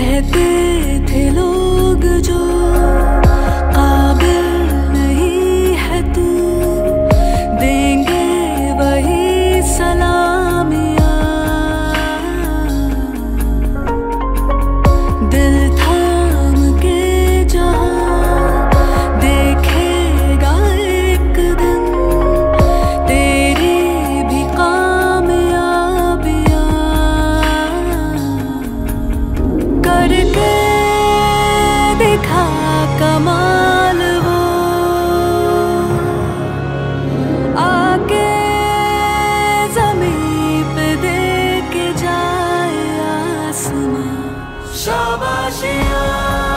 कहते थे लोग जो काबिल नहीं है तू। देंगे वही सलाह दिखा कमाल वो। आके ज़मीन पे दे के जाए आसमां। शाबाशियाँ।